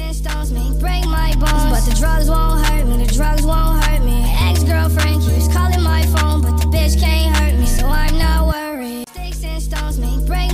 and stones may break my bones, but the drugs won't hurt me. The drugs won't hurt me. Ex girlfriend keeps calling my phone, but the bitch can't hurt me, so I'm not worried. Sticks and stones may break